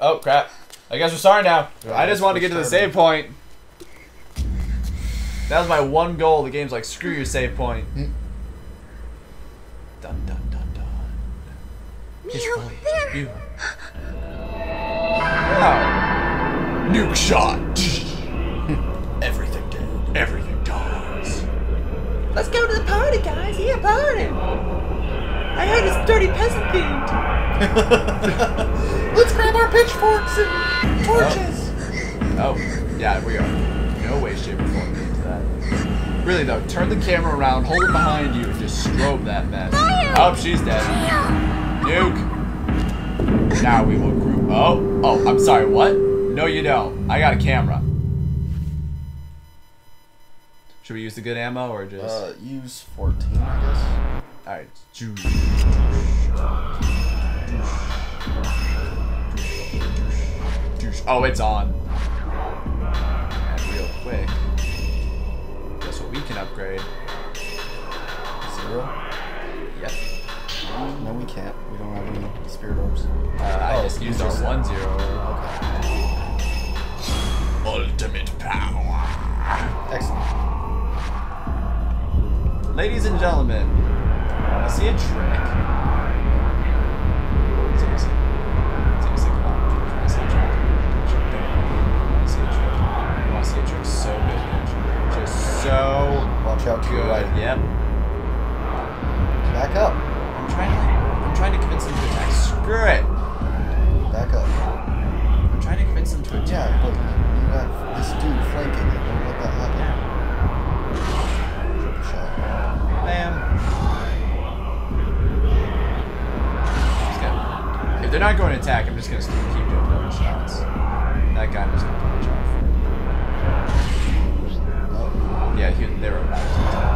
Oh crap! I guess we're sorry now. I just wanted to get to the save point. That was my one goal. The game's like, screw your save point. Hmm. Dun dun dun dun. It's Mew, voyage, there. you. Wow. Nuke shot. Everything dead. Everything dies. Let's go to the party, guys. Yeah, party. I heard it's dirty peasant themed. Let's grab our pitchforks and torches. Oh, yeah, we are. No way, shape, or form into that. Really though, turn the camera around, hold it behind you, and just strobe that mess. Oh, she's dead. Nuke. Now we will group. Oh, oh, I'm sorry. What? No, you don't. I got a camera. Should we use the good ammo or just? Uh, use 14, I guess. All right. Juice. Juice. Oh, it's on. And real quick. Guess what we can upgrade? Zero. Yep. No, we can't. We don't have any spirit orbs. Uh, I Oh, just you used our just- one zero. Okay. Ultimate power. Excellent. Ladies and gentlemen, see a trick? Seriously. Seriously, come on. Want to see a trick? To see a trick? Want to see a trick so good, dude. Just so Watch out to your right. Yep. Back up. I'm trying to, I'm trying to convince them to attack. Screw it. Back up. I'm trying to convince them to attack. Yeah, but you got this dude flanking you. Don't let that happen. Triple shot. Bam. They're not going to attack, I'm just gonna keep doing double shots. That guy I'm just gonna punch off. Oh, Yeah, he, they were about to attack.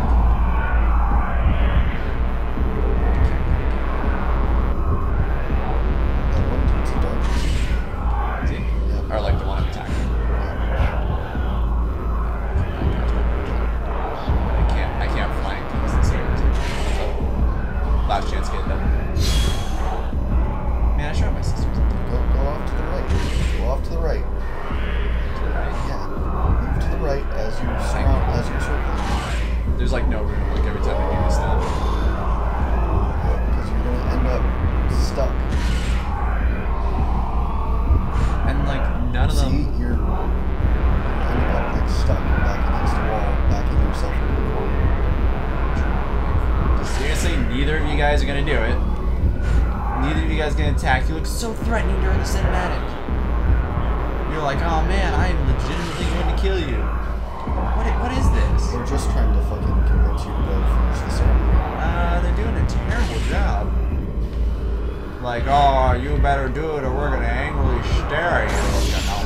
Do it or we're gonna angrily stare at you. You know.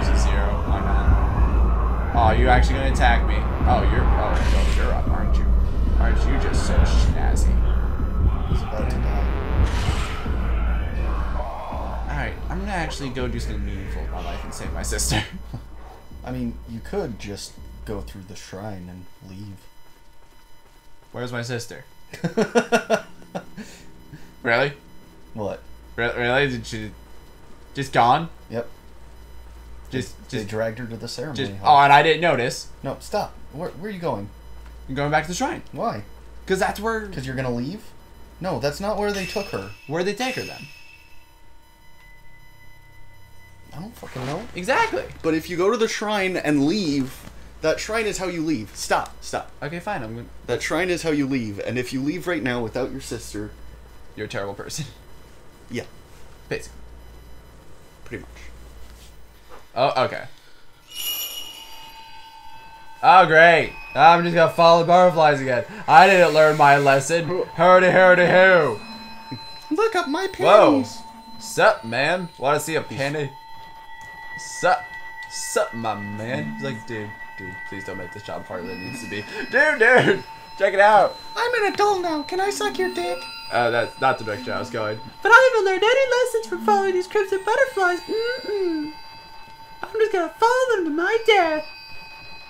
Use a zero. Why not? Oh, you actually gonna attack me? Oh, you're. Oh, oh, you're up, aren't you? Aren't you just so snazzy? He's about to die. Alright, I'm gonna actually go do something meaningful with my life and save my sister. I mean, you could just go through the shrine and leave. Where's my sister? Really? What? Re- Really? Did she just gone? Yep. Just, They just, dragged her to the ceremony. just. Oh, and I didn't notice. No, stop. Where, where are you going? I'm going back to the shrine Why? because that's where Because you're gonna leave? No, that's not where they took her. where they take her then. I don't fucking know. Exactly. But if you go to the shrine and leave, that shrine is how you leave. Stop. Stop. Okay, fine. I'm. Gonna, That shrine is how you leave. And if you leave right now without your sister, you're a terrible person. yeah, Basically. pretty much. Oh, okay. Oh, great. I'm just gonna follow the butterflies again. I didn't learn my lesson. Hurdy, hurdy, hoo. Look up my Whoa. panties. Sup, man? Want to see a penny? Sup? Sup, my man? He's like, dude, dude, please don't make this job harder than it needs to be. Dude, dude, check it out. I'm an adult now. Can I suck your dick? Uh, that's not the direction I was going. But I haven't learned any lessons from following these crimson butterflies. Mm-mm. I'm just gonna follow them to my death.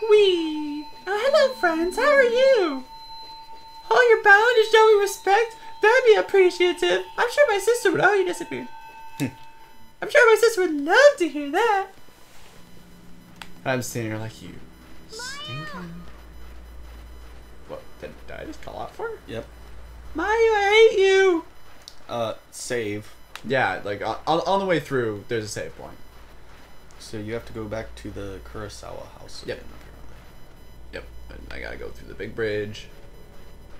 Wee. Oh, hello, friends. How are you? Oh, you're bowing to show me respect? That'd be appreciative. I'm sure my sister would. Oh, you disappeared. I'm sure my sister would love to hear that. I'm sitting here like you. Stinking. Did, I just call out for? her? Yep. Mario, I hate you. Uh, save. Yeah, like on, on the way through, there's a save point. So you have to go back to the Kurosawa house Yep. again, apparently. Yep. And I gotta go through the big bridge.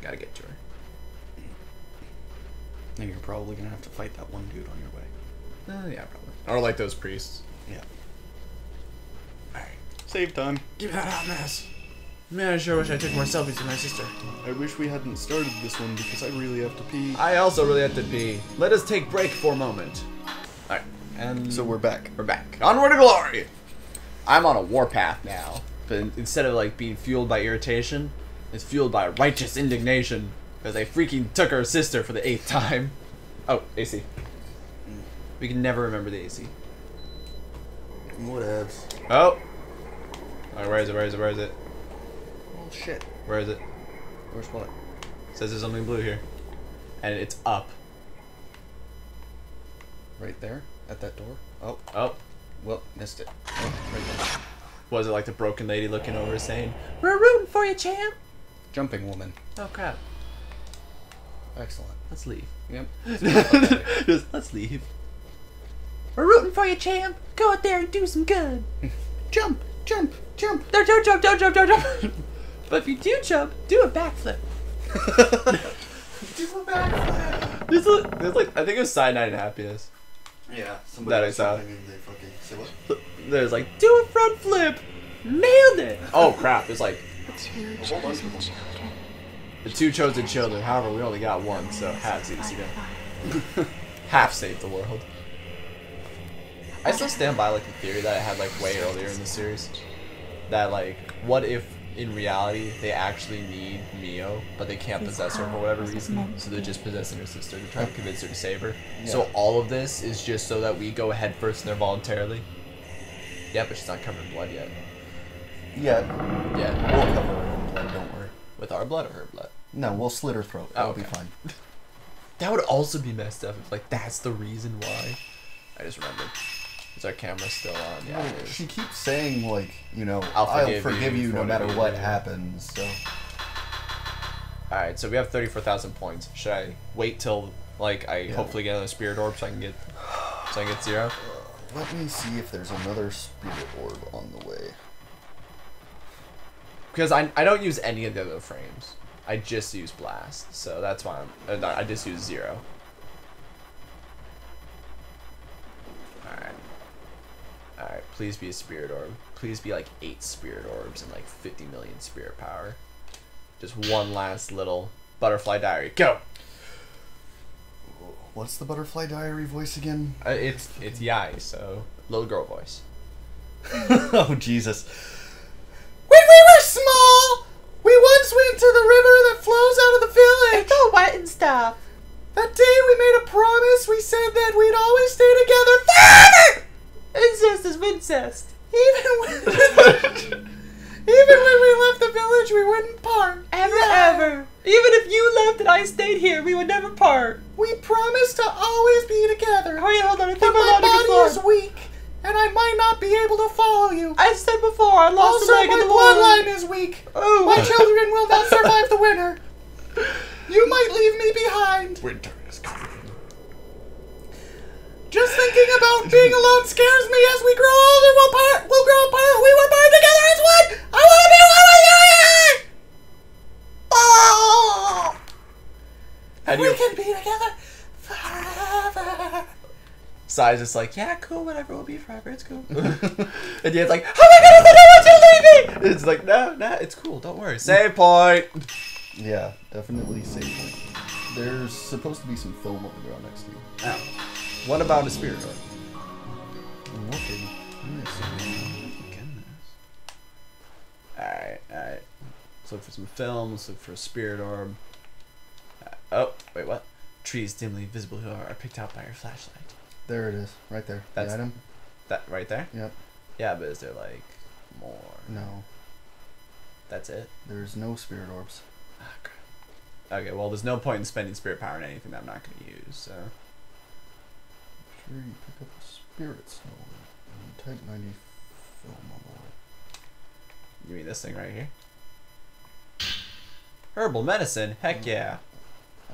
Gotta get to her. And you're probably gonna have to fight that one dude on your way. Uh, yeah, probably. Or like those priests. Yeah. Alright. Save time. Give me that hot mess. Man, I sure wish I took more selfies with my sister. I wish we hadn't started this one because I really have to pee. I also really have to pee. Let us take break for a moment. Alright, and So we're back. we're back. Onward to glory! I'm on a warpath now. But instead of like being fueled by irritation, it's fueled by righteous indignation. Because I freaking took our sister for the eighth time. Oh, AC. We can never remember the AC. Whatevs. Oh! Alright, where is it? Where is it? Where is it? Oh shit. Where is it? Where's what? says there's something blue here. And it's up. Right there? At that door? Oh, Oh. well, missed it. Oh, right. Was it like the broken lady looking over saying, We're rooting for you, champ. Jumping woman. Oh crap, Excellent. let's leave. Yep. Just let's leave. We're rooting for you, champ. Go out there and do some good. Jump! Jump! Jump! Don't, don't jump, don't jump, don't jump. But if you do jump, do a backflip. Do a backflip! There's, a, there's like I think it was Cyanide and Happiness. Yeah, That I saw. something and they fucking? There's like Do a front flip. Nailed it. oh crap. It's like Two chosen children. the two chosen children. However, we only got one, so half sees again. half saved the world. I still stand by like the theory that I had like way earlier in the series. That like, what if in reality they actually need Mio, but they can't possess her for whatever reason, so they're just possessing her sister to try and convince her to save her. So all of this is just so that we go head first in there voluntarily. Yeah, but she's not covered in blood yet. Yeah, Yeah, we'll cover her in blood, don't worry. with our blood or her blood. No, we'll slit her throat. Oh, That'll be okay. fine. That would also be messed up if like that's the reason why. I just remembered. Is our camera still on? Yeah, is. She keeps saying like, you know, I'll I'll forgive forgive, you you, no matter what you happens. So Alright, so we have 34,000 points. Should I wait till, like, I Yeah. hopefully get another spirit orb so I can get, so I can get zero? let me see if there's another spirit orb on the way. Because I, I don't use any of the other frames. I just use blast, so that's why I'm, uh, I just use zero. Alright, please be a spirit orb. Please be like 8 spirit orbs and like 50 million spirit power. Just one last little butterfly diary. Go! What's the butterfly diary voice again? Uh, it's, it's Yae, so little girl voice. oh Jesus! When we were small, we once went to the river that flows out of the village. It's all wet and stuff. That day we made a promise. We said that we'd always stay together forever. Incest is incest. Even when, even when we left the village, we wouldn't part. Ever, Yeah. ever. Even if you left and I stayed here, we would never part. We promised to always be together. Oh, yeah, hold on. I think But my my logic is body is weak, and I might not be able to follow you. I said before, I lost Also, a leg my in the war. bloodline is weak. Oh, My children will not survive the winter. You might leave me behind. Winter is coming. Just thinking about being alone scares me. As we grow older, we'll part. We'll grow apart. We were born together as one. I want to be one with you. yeah! Oh, And we you can be together forever. Sae's just like, yeah, cool, whatever, we'll be forever, it's cool. and Yan's like, oh my goodness, I don't want you to leave me! It's like, no, no, it's cool, don't worry. Save point! Yeah, definitely save point. There's supposed to be some film on the ground next to oh. you. Now, what about a spirit orb? Alright, alright. Let's look for some film, let's look for a spirit orb. Uh, oh, wait, what? Trees dimly visible here are picked out by your flashlight. There it is, right there. That's- the item. That right there? Yep. Yeah, but is there like more? No, That's it? there's no spirit orbs. Ah, crap. Okay, well, there's no point in spending spirit power on anything that I'm not going to use, so. Sure, you pick up the spirit stone and type 90 film on the You mean this thing right here? Herbal medicine? Heck Mm. yeah.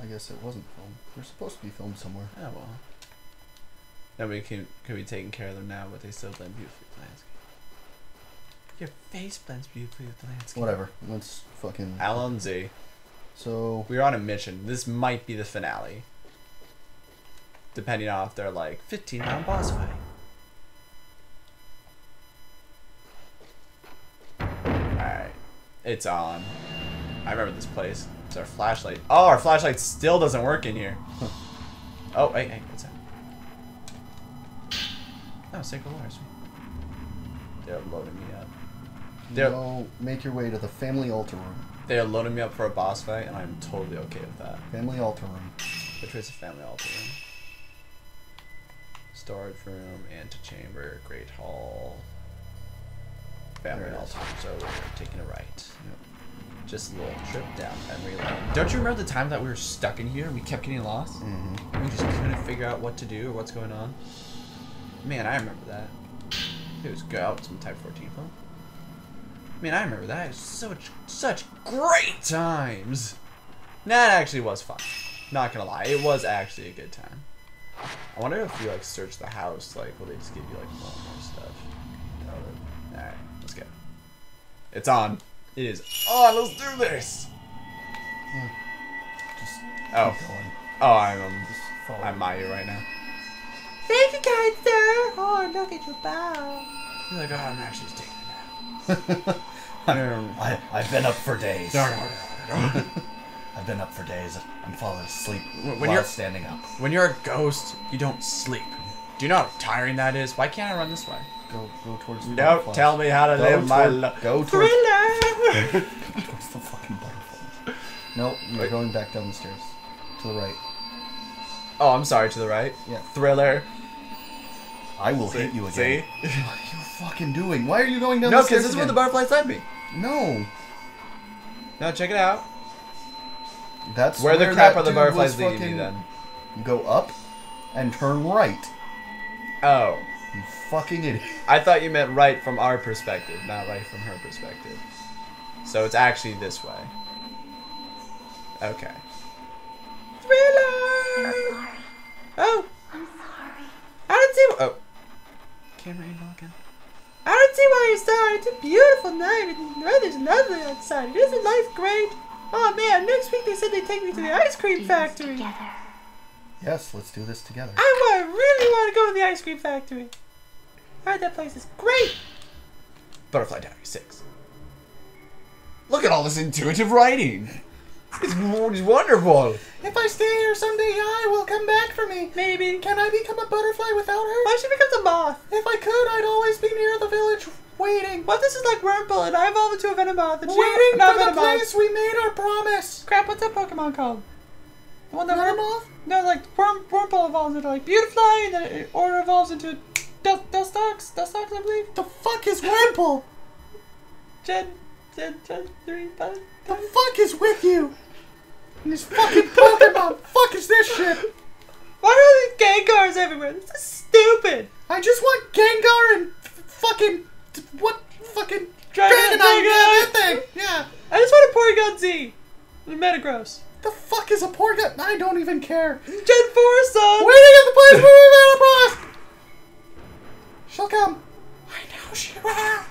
I guess it wasn't filmed. They're supposed to be filmed somewhere. Oh well. Nobody can could be taking care of them now, but they still blend beautifully with the landscape. Your face blends beautifully with the landscape. Whatever. Let's fucking. Alan Z. So We're on a mission. This might be the finale. Depending on if they're like 15 round boss fight. Alright. It's on. I remember this place. It's our flashlight. Oh, our flashlight still doesn't work in here. oh, hey, hey, what's that? Oh, Sacred Waters. They're loading me up. They're, go make your way to the family altar room. they're loading me up for a boss fight, and I'm totally okay with that. Family altar room. Which was a family altar room. Storage room, antechamber, great hall. Family There it is. altar so we're taking a right. Just a little trip down memory lane. Don't you remember the time that we were stuck in here? and We kept getting lost? Mm-hmm. We just couldn't figure out what to do or what's going on. Man, I remember that. It was go out some Type 14 phone. Man, I remember that. It was such such great times. That actually was fun. Not gonna lie, it was actually a good time. I wonder if you like search the house, like will they just give you like more and more stuff? Alright, let's go. It's on. It is on. Let's do this. Just Oh, going. oh, I'm um, Just follow. I'm Maya right now. Thank you, guys, sir. Oh, look at your bow. You're like, oh, I'm actually just taking it now. I, I've been up for days. No, no, no, no. I've been up for days. I'm falling asleep When while you're- standing up. When you're a ghost, you don't sleep. Do you know how tiring that is? Why can't I run this way? Go, go towards the Don't butterflies. tell me how to Go live my life. Go towards, Thriller. towards the fucking butterflies. Nope, you're Wait. going back down the stairs. To the right. Oh, I'm sorry. To the right. Yeah. Thriller. I will See? hit you again. See? What are you fucking doing? Why are you going down No, the because stairs this is where the again? butterflies led me. No. No, check it out. That's Where the that crap are the butterflies was leading me fucking- then? Go up and turn right. Oh, You fucking idiot. I thought you meant right from our perspective, not right from her perspective. So it's actually this way. Okay. Thriller. sorry. Oh, I'm sorry. I don't see. Oh. Camera angle again. I don't see why you're sorry. It's a beautiful night and the weather's lovely outside. Isn't life great? Oh man, next week they said they'd take me to the ice cream factory. Together. Yes, let's do this together. I want, really want to go to the ice cream factory. I heard that place is great. Butterfly Diary 6. Look at all this intuitive writing. It's, it's wonderful. If I stay here someday, I will come back for me. Maybe. Can I become a butterfly without her? Why if she becomes a moth? If I could, I'd always be near the village, waiting. What this is like Wurmple and I evolved into a Venomoth? And Waiting not for the Venomoth. place we made our promise. Crap, what's that Pokemon called? The one that Venomoth? No, like Worm, Wurmple evolves into like Beautifly, and then it, or evolves into Dust Dustox, Dustox, I believe. The fuck is Wimple? Gen, Gen, Gen three, five. The fuck is with you? And this fucking Pokemon. fuck is this shit? Why are these Gengars everywhere? This is stupid. I just want Gengar and f- fucking what fucking Dragon- Dragonite. Dragonite. Yeah, that thing. Yeah. I just want a Porygon Z. And Metagross. The fuck is a Porygon? I don't even care. Gen 4, son! Waiting at the place where we made our promise. She'll come. I know she will.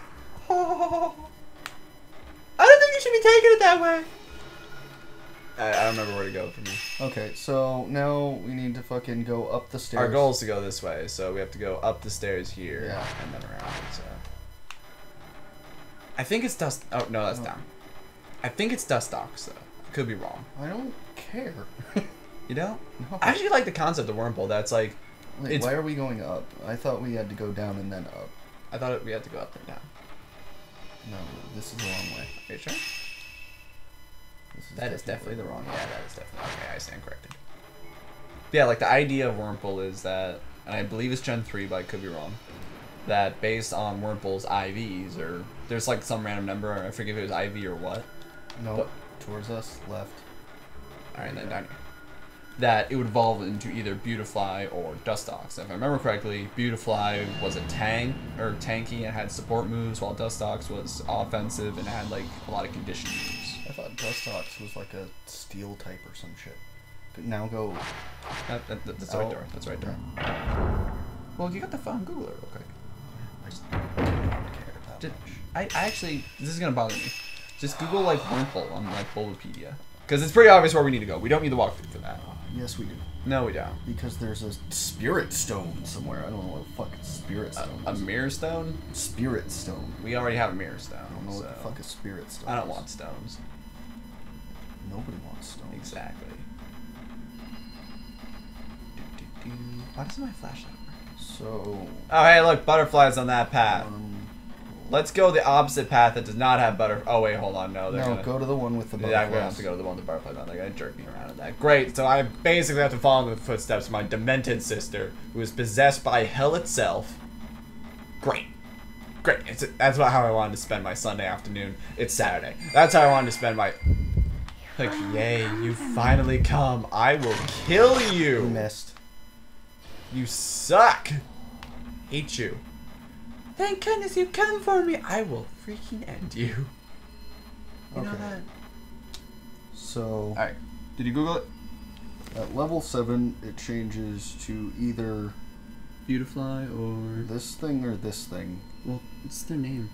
Oh. I don't think you should be taking it that way. I, I don't remember where to go from here. Okay, so now we need to fucking go up the stairs. Our goal is to go this way, so we have to go up the stairs here Yeah. and then around. So I think it's dust. Oh no, that's down. I think it's Dust Dustox though. Could be wrong. I don't care. You don't? No. I actually like the concept of Wurmple. That's like Wait, It's- why are we going up? I thought we had to go down and then up. I thought it, we had to go up and down. No, this is the wrong way. Are you sure? This is That is definitely the wrong. Way. Yeah, that is definitely okay. I stand corrected. Yeah, like the idea of Wurmple is that, and I believe it's Gen three, but I could be wrong. That based on Wurmple's IVs, or there's like some random number, I forget if it was IV or what. No, But- towards us, left. Alright, then down here. That it would evolve into either Beautifly or Dustox. If I remember correctly, Beautifly was a tank or tanky and had support moves, while Dustox was offensive and had like a lot of condition moves. I thought Dustox was like a steel type or some shit. But now go. That, that, that- that's the right Oh. door. That's the right door. Well, you got the phone. Google it real. I just don't care that Did, much. I, I actually, this is gonna bother me. Just Google like Wurmple on like Bulbapedia, because it's pretty obvious where we need to go. We don't need the walkthrough for that. Yes, we do. No, we don't. Because there's a spirit stone somewhere. I don't know what the fuck a spirit stone A, a mirror stone? Spirit stone. We already have a mirror stone. I don't know what the fuck a spirit stone I don't is. want stones. Nobody wants stones. Exactly. Why doesn't my flashlight work? So. Oh, hey, look, butterflies on that path. Um, Let's go the opposite path that does not have butter. Oh wait, hold on. No, they're no, gonna. go to the one with the butterflies. Yeah, I'm gonna have to go to the one with the butterflies on. They're gonna jerk me around in that. Great. So I basically have to follow in the footsteps of my demented sister, who is possessed by hell itself. Great. Great. It's, that's about how I wanted to spend my Sunday afternoon. It's Saturday. That's how I wanted to spend my. Like, yay, you finally come. I will kill You you. missed. You suck. Hate you. Thank goodness you come for me. I will freaking end you. You know Okay. that? So Alright. Did you Google it? at level seven, it changes to either Beautifly or this thing or this thing. well, it's their name.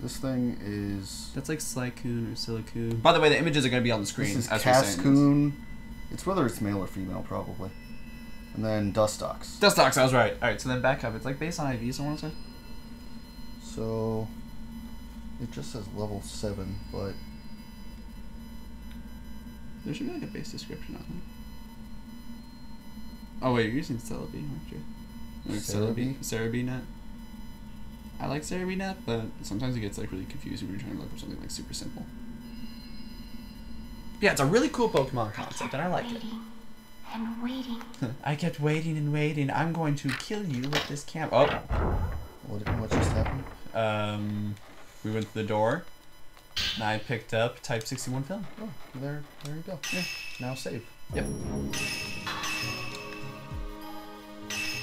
This thing is. That's like Slycoon or Silicoon. By the way, the images are going to be on the screen. This is as we're saying this. Cascoon. It's whether it's male or female, probably. And then Dustox. Dustox, I was right. All right, so then back up. It's like based on IVs, I want to say. So it just says level seven, but There should be like a base description on it. Oh wait, you're using Celebi, aren't you? Like Celebi? Serebii net. I like Serebii net, but sometimes it gets like really confusing when you're trying to look for something like super simple. Yeah, it's a really cool Pokemon concept, and I like it. Waiting and waiting. I kept waiting and waiting. I'm going to kill you with this cam. Oh, what what just happened? um, we went to the door, and I picked up Type 61 film. Oh, there there you go. Yeah. Now save. Yep.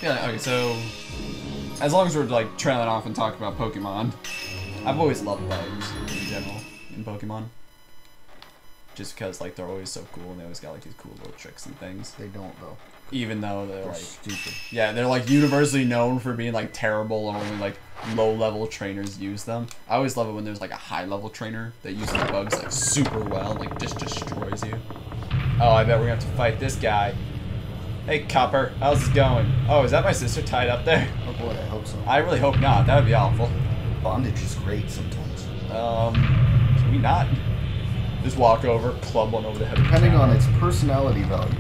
Yeah, okay, so as long as we're like trailing off and talking about Pokemon, I've always loved bugs in general in Pokemon. Just because like they're always so cool and they always got like these cool little tricks and things. They don't though. Even though they're They're like stupid. yeah, they're like universally known for being like terrible and only like low level trainers use them. I always love it when there's like a high level trainer that uses bugs like super well, and, like just destroys you. Oh, I bet we're gonna have to fight this guy. Hey Copper, how's it going? Oh, is that my sister tied up there? Oh boy, I hope so. I really hope not. That would be awful. Bondage is great sometimes. Um, can we not? Just walk over, club one over the head. Depending on its personality value.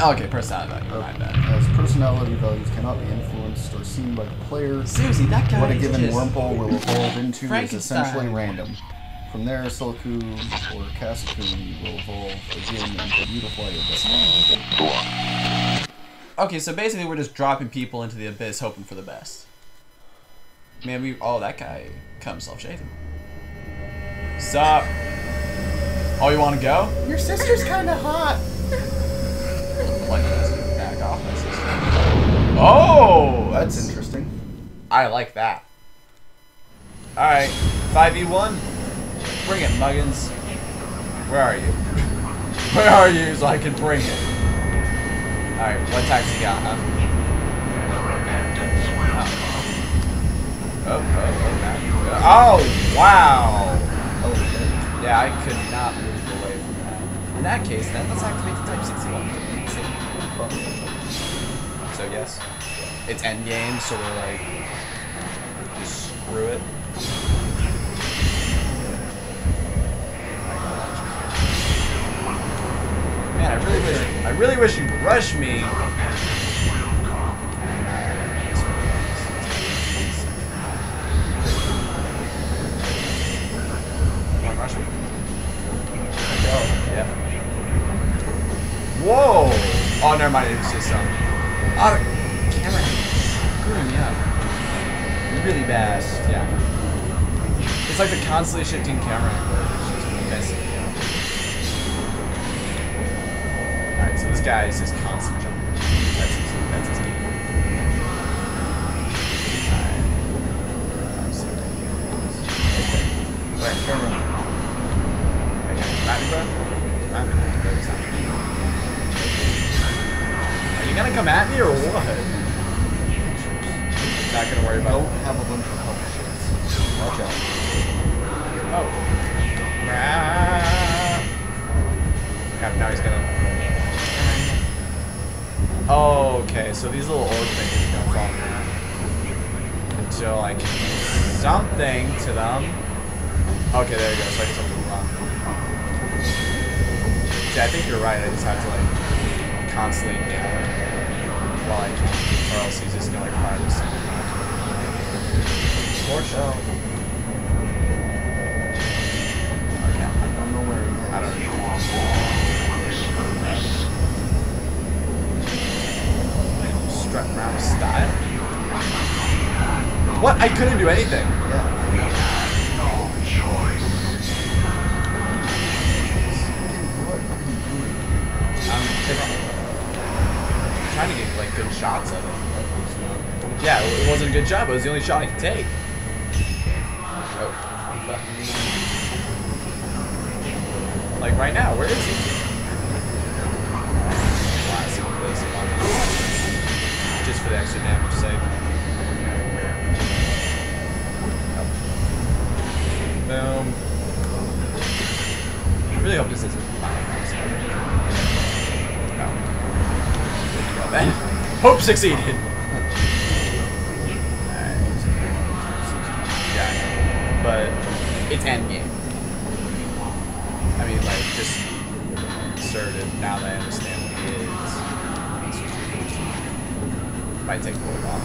Oh, okay, personality. value, My bad. As personality values cannot be influenced or seen by the player, Seriously, that guy what a given just... Wurmple will evolve into is essentially random. From there, Silicoon or Cascoon will evolve again into Beautifly or Dustox. Okay, so basically we're just dropping people into the abyss hoping for the best. Man, we oh that guy comes himself shaving. Sup? Oh, you want to go? Your sister's kind of hot. Like, back off, my sister. Oh, That's that's interesting. I like that. All right, five v one. Bring it, Muggins. Where are you? Where are you, so I can bring it? All right, what attacks you got, huh? Oh, oh, oh, man. oh, wow. Oh, Yeah, I could not move away from that. In that case, then let's activate the Type 61. So yes, it's endgame, so we're like, screw it. Man, I really wish, I really wish you'd rush me. Wanna rush me? Yeah. Whoa! Oh, never mind. It's just um. Oh, the camera screwing me up. Really bad. Yeah. It's like the constantly shifting camera angle. It's just messing. Alright, so this guy is just constant jumping. That's his, that's his game. Alright. Is. Where? Gonna come at me or what? Not gonna worry about Don't have a bunch of help shits. Watch out. Oh. Ah. God, now he's gonna. Oh, okay. So these little orb things are gonna me until I can do something to them. Okay, there we go. So I have to run. See, I think you're right. I just have to like constantly counter while I else he's just gonna. Or shell. Okay. I don't know where. I don't know. Strut around style. What? I couldn't do anything. Yeah. What are you doing? I'm trying to get like good shots of it. Yeah, it wasn't a good job. It was the only shot I could take. Oh. Like right now, where is he? Just for the extra damage sake. Boom. I really hope this isn't fire. No. Well then, hope succeeded. Alright. Yeah, I know. but it's endgame. I mean, like, just assertive now that I understand what it is. Might take a little while.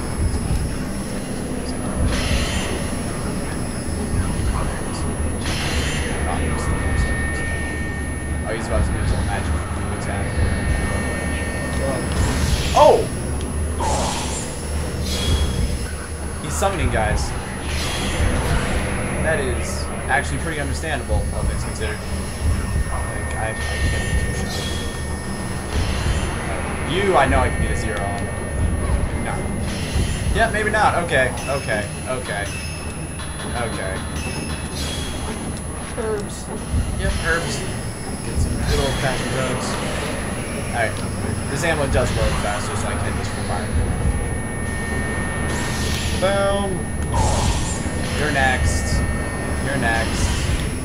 Oh, he's about to do his own magic blue attack. Oh! He's summoning guys. That is actually pretty understandable, all things considered. Like, I, I can't be too shy. You, I know I can get a zero on. No. Yeah, maybe not. Okay, okay, okay. Okay. Herbs. Yep, herbs. Get good drugs. Alright. This ammo does load faster, so I can just fire. Boom. You're next. You're next.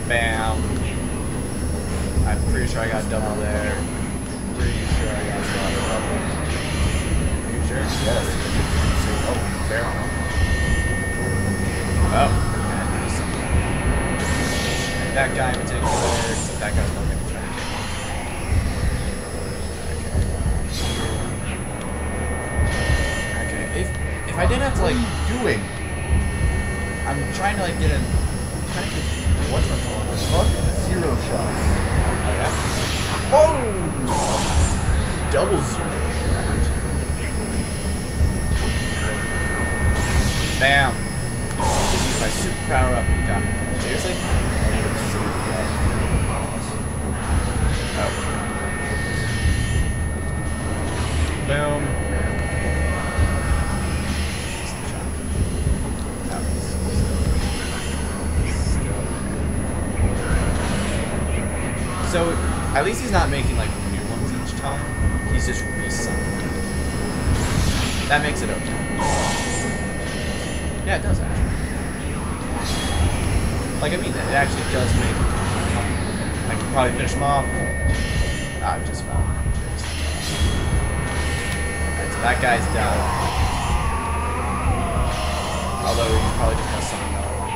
Bam. I'm pretty sure I got double there. Pretty sure I got double. Are you sure? Yes. Oh, fair enough. Oh. okay, That guy in particular, except that guy's not gonna try to get me. Okay, if I didn't have to like Doing. I'm trying to like get in. Trying to get what's my? Fuck zero shots. Oh! Double zero. Bam. Just use my up got me. Seriously? Oh. Boom. So, at least he's not making like new ones each time. He's just resummoning. That makes it okay. Yeah, it does actually. Like, I mean, it actually does make. I can probably finish him off. Ah, I just fell. Alright, so that guy's down. Although he's probably just gonna summon another one.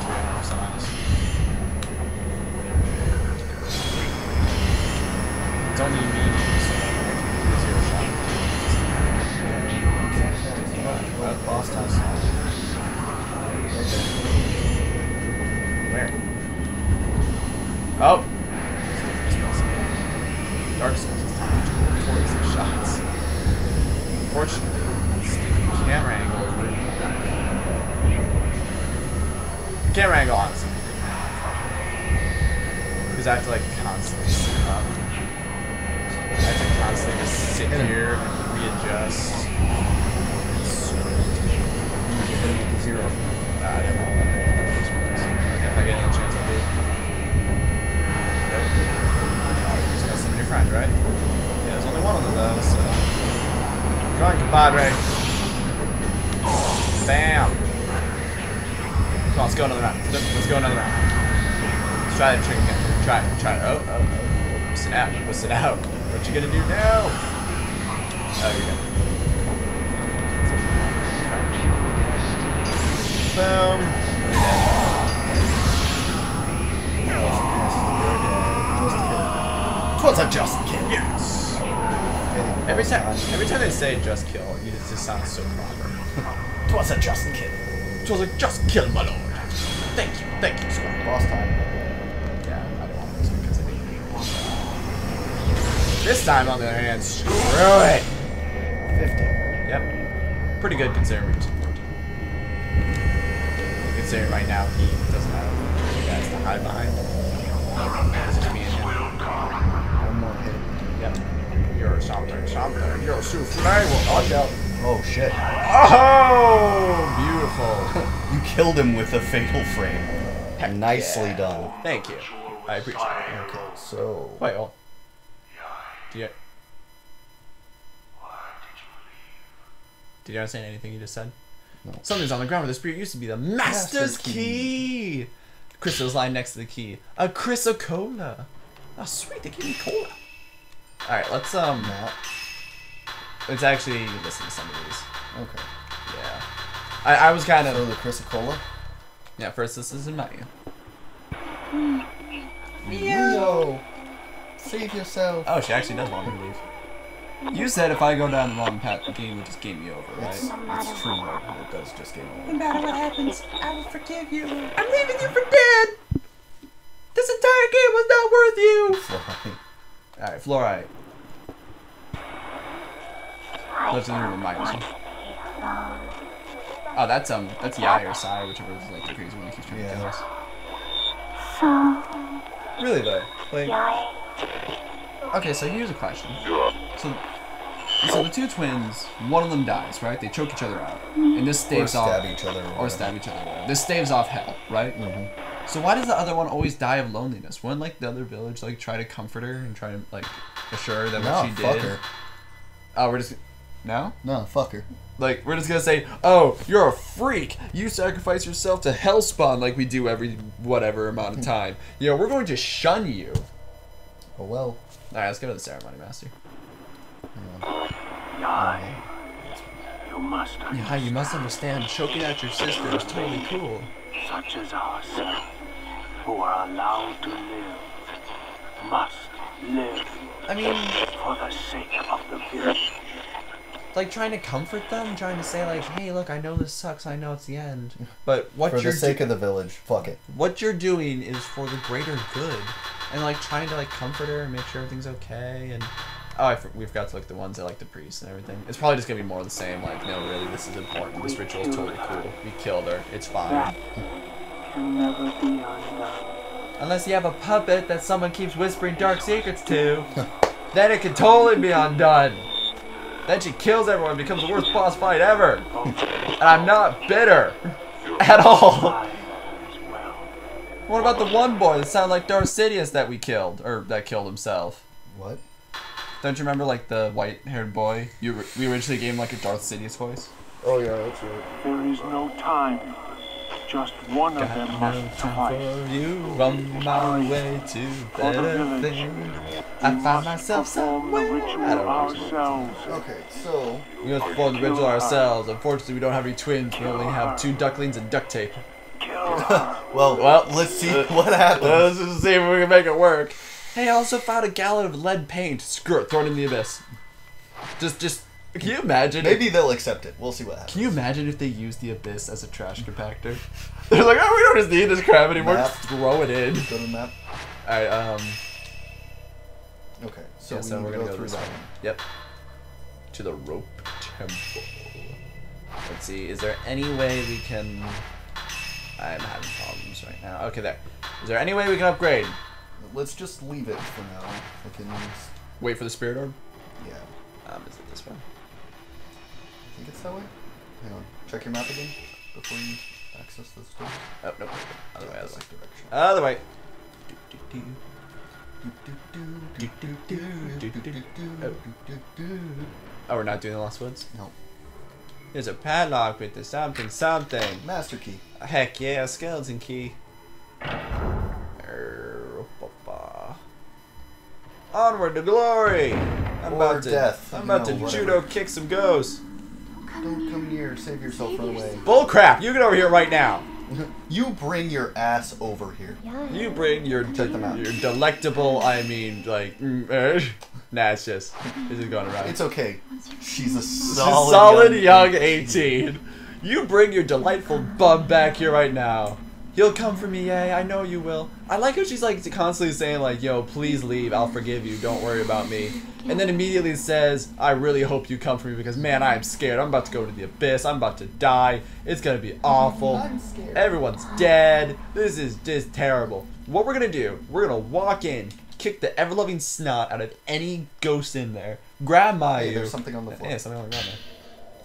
To be 100% honest. It's only me. So zero shot. Uh, boss house. Where? Oh! Dark Souls is time to poison shots. Unfortunately, camera angle. Camera angle, honestly. Because I have to like constantly sit up. I have to honestly just sit here and readjust. Hit him with the zero. I don't know. If I get any chance, I'll do. Nope. Messing with your friend, right? Yeah, there's only one of them though, so. Come on, compadre. Bam! On, let's go another round. Let's go another round. Let's try that trick again. Try it. Try it. Oh, oh, oh. Whisk it out. Whisk it out. What you gonna do now? Oh, you go. Boom. Twas a just kill. Yes. Every time, every time they say "just kill," it just sounds so proper. Twas a just kill. It was like "just kill, my lord." Thank you, thank you, sir. Boss time. Yeah, I don't want this because I think. This time, on the other hand, screw it. 50. Yep. Pretty good considering we're 214. Considering right now he doesn't have you guys to hide behind. It's just me and him. One more hit. Yep. You're something, something. You're a souffle. Watch out. Oh shit. Oh, beautiful. You killed him with a fatal frame. Nicely yeah. done. Thank you. I appreciate it. Okay, so. Wait, hold. Do you, did you understand anything you just said? No. Something's on the ground where the spirit used to be. The master's, Master's key. Crystal's lying next to the key. A chrysocolla. Oh, sweet. They gave me cola. All right, let's um. Let's actually listen to some of these. Okay. Yeah. I, I was kind So of the Chrysocolla. yeah. First, this is in my Leo! Save yourself. Oh, she actually does want me to leave. You said if I go down the wrong path, the game would just game me over, right? It's, it's true. It does just game over. No matter what happens, I will forgive you. I'm leaving you for dead. This entire game was not worth you. Fly. Alright, fluorite. Lives in the room of Myers. Oh, that's um, that's Yae or Sae, whichever is like the crazy one that keeps trying to kill us. So, Really though, like, okay, so here's a question. So, so the two twins, one of them dies, right? They choke each other out, and this staves Or staves stab off, each other. or whatever. stab each other. This staves off hell, right? Mhm. So why does the other one always die of loneliness? Wouldn't like the other village like try to comfort her and try to like assure her that No, what she fuck did? her. Oh, we're just no. No, fuck her. Like we're just gonna say, "Oh, you're a freak. You sacrifice yourself to Hellspawn like we do every whatever amount of time. You know, we're going to shun you." Oh well. All right, let's go to the ceremony master. Yae, you must Yeah, you must understand. Choking out your sister is totally cool. such as ourselves, who are allowed to live, must live I mean, for the sake of the village. Like trying to comfort them, trying to say like, "Hey, look, I know this sucks. I know it's the end." But what For you're the sake do- of the village, fuck it. what you're doing is for the greater good, and like trying to like comfort her and make sure everything's okay. And oh, I, for- we forgot to look at the ones that like the priests and everything. It's probably just gonna be more of the same. Like, no, really, this is important. This ritual is totally cool. We killed her. It's fine. That can never be undone. Unless you have a puppet that someone keeps whispering dark secrets to, then it can totally be undone. Then she kills everyone, and becomes the worst boss fight ever. And I'm not bitter at all. I as well. What about the one boy that sounded like Darth Sidious that we killed, or that killed himself? What? Don't you remember like the white-haired boy? You we originally gave him like a Darth Sidious voice. Oh yeah, that's right. There is no time. Just one of them must suffice. you on my way to better things. I find myself Perform the somewhere. ritual I don't know. ourselves. Okay, so We must perform the ritual ourselves. Unfortunately, we don't have any twins. We only have two ducklings and duct tape. Well, Well, let's see uh, what happens. Let's just see if we can make it work. Hey, I also found a gallon of lead paint. Screw it, throw it in the abyss. Just, just. Can you imagine? Maybe they'll accept it. We'll see what happens. Can you imagine if they use the abyss as a trash compactor? They're like, oh, we don't just need this crap anymore. Map. Just throw it in. Go to the map. All right. Um. Okay, so yeah, we so we're gonna go go through that one. Yep. To the rope temple. Let's see. Is there any way we can? I'm having problems right now. Okay, there. Is there any way we can upgrade? Let's just leave it for now. We can. Wait for the spirit orb. Yeah, Um, is it this one? I think it's that way. Hang on. Check your map again before you access this door. Oh, nope. Other way, other way. Direction. Other way. Oh, we're not doing the Lost Woods? No. There's a padlock with the something something. Master key. Heck yeah, skeleton key. Er. Onward to glory! I'm Or about to, death, I'm about know, to whatever. judo kick some ghosts. Don't come near. Save yourself. Run away. Bull crap! You get over here right now. You bring your ass over here. You bring your Check them out. your delectable. I mean, like, mm, er, nah, it's just this is going around. It's okay. She's a She's solid, solid young 18. You bring your delightful bum back here right now. You'll come for me, yay. I know you will. I like how she's like constantly saying like, "Yo, please leave. I'll forgive you. Don't worry about me." And then immediately says, "I really hope you come for me because man, I am scared. I'm about to go to the abyss. I'm about to die. It's gonna be awful. I'm scared. Everyone's dead. This is just terrible." What we're gonna do? We're gonna walk in, kick the ever-loving snot out of any ghost in there, grab Mayu. Hey, there's something on the floor. Yeah, something on the ground there.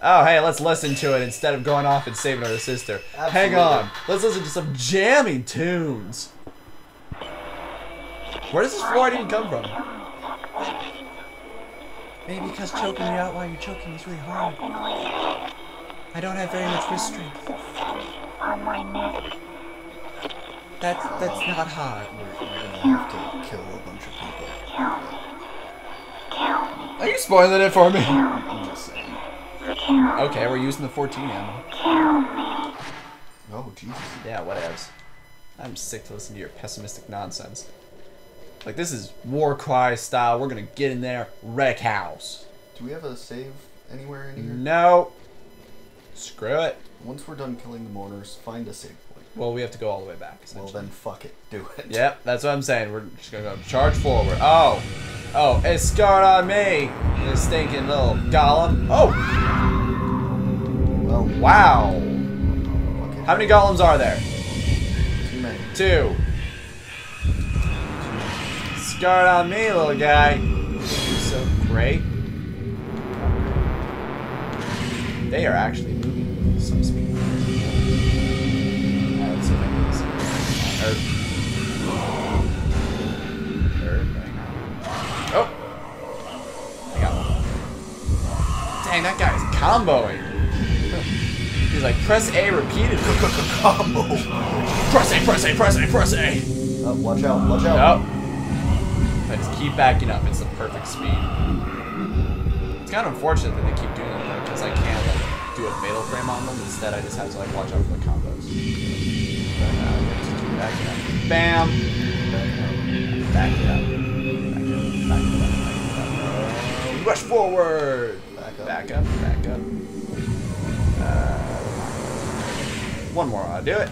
Oh, hey, let's listen to it instead of going off and saving our sister. Hang on. Let's listen to some jamming tunes. Where does this fluorite even come from? Maybe because choking you out while you're choking is really hard. I don't have very much wrist strength. On my neck. That's that's not hard. We're, we're gonna have to kill a bunch of people. Kill me. Are you spoiling it for me? I'm just saying. Okay, we're using the 14 ammo. Kill me. Oh Jesus. Yeah, whatevs. I'm sick to listen to your pessimistic nonsense. Like, this is War Cry style. We're gonna get in there, wreck house. Do we have a save anywhere in here? No. Screw it. Once we're done killing the mourners, find a save point. Well, we have to go all the way back. Well then, fuck it. Do it. Yep, that's what I'm saying. We're just gonna go charge forward. Oh. Oh, it's scarred on me. This stinking little golem. Oh, Well, wow. it. How many golems are there? Too many. Two. Scarred on me, little guy. So great. They are actually moving with some speed. Oh! I got one. Dang, that guy's comboing. He's like, press A repeatedly. Combo. Press A, press A, press A, press A! Uh, watch out! Watch out! Nope. I just keep backing up. It's the perfect speed. It's kind of unfortunate that they keep doing that though, because I can't like do a fatal frame on them. Instead, I just have to like watch out for the combos. But, yeah, just keep backing up. Bam. Back it up. Back it up. Back it up. Back it up. Rush forward. Back up. Back up. Back up. Uh, one more. I'll do it.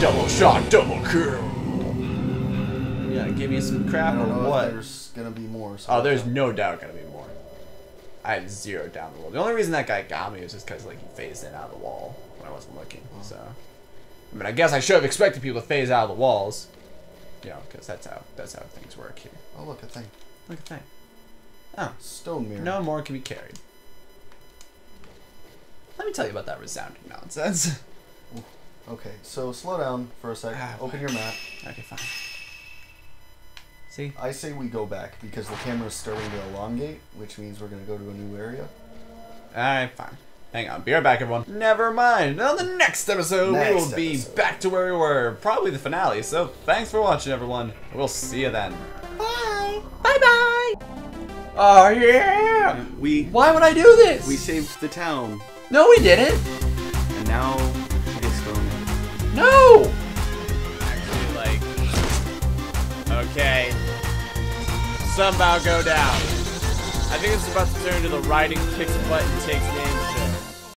Double shot. Double kill. Yeah, give me some I crap don't or know what? if there's gonna be more. So Oh, there's watch out. no doubt gonna be more. I had zero down the wall. The only reason that guy got me was just because like he phased in out of the wall when I wasn't looking. So, I mean, I guess I should have expected people to phase out of the walls. You know, because that's how that's how things work here. Oh look, a thing. Look at that. Oh, Stone mirror. no more can be carried. Let me tell you about that resounding nonsense. Okay, so slow down for a sec. Ah, Open your map. okay, fine. See? I say we go back because the camera's starting to elongate, which means we're gonna go to a new area. Alright, fine. Hang on, be right back, everyone. Never mind. On the next episode, we Next will be episode. back to where we were. Probably the finale. So, thanks for watching, everyone. We'll see you then. Bye. Bye bye. Oh, yeah! We Why would I do this? we saved the town, No, we didn't. and now it's going. No! Actually, like. Okay. Somehow go down. I think it's about to turn into the riding kicks butt and takes names